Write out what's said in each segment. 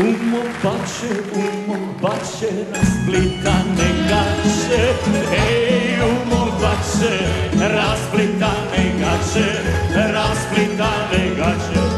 Umo pače, umo pače, na splita ne gače. Ej, umo pače, rasplita ne gače, rasplita ne gače.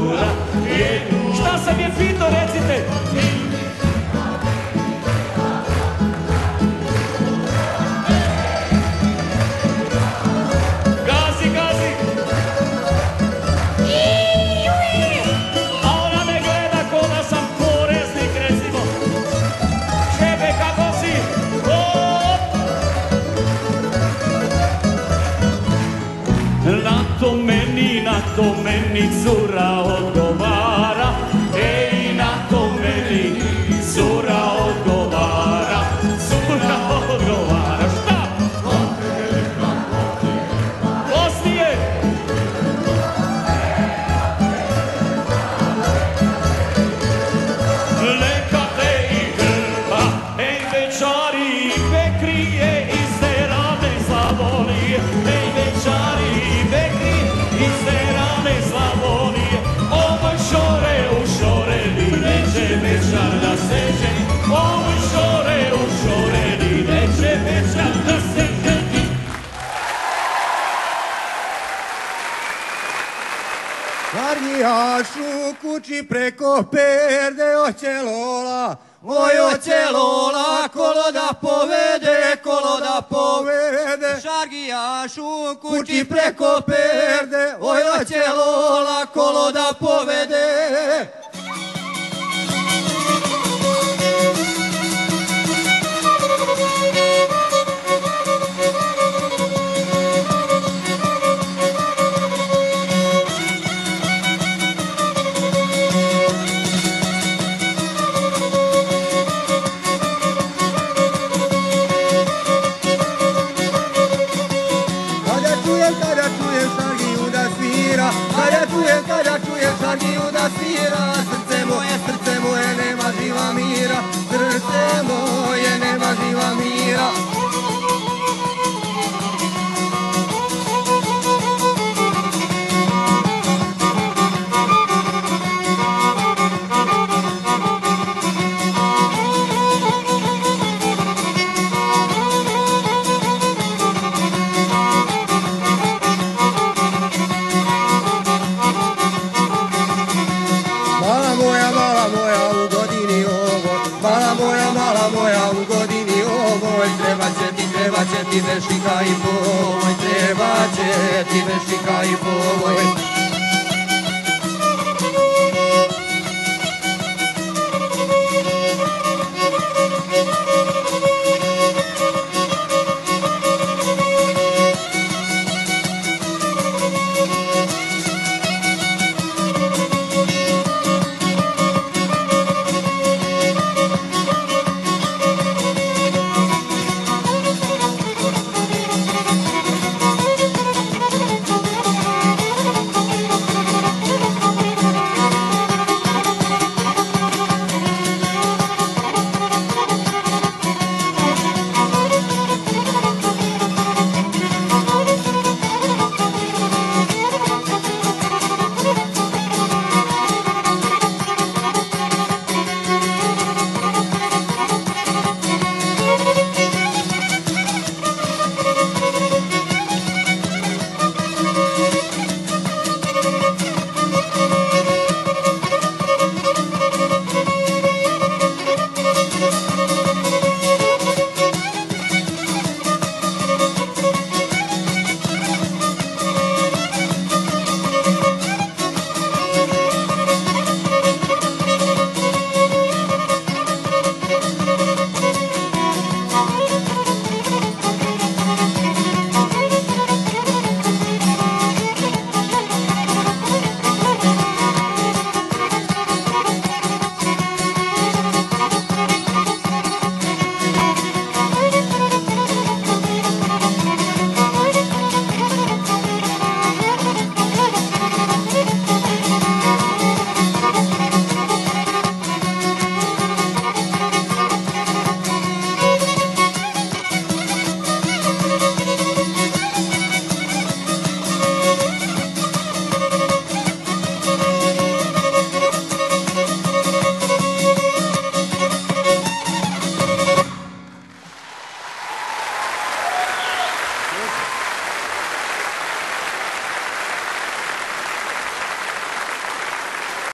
우와. Na to meni, na to meni cura odgovara. Varnjihašu kući preko perde oće lola, moj oće lola, kolo da povede, kolo da povede. Šargijašu kući preko perde, oj oće lola, kolo da povede. ti veshti kai boy, te vache, ti veshti kai boy.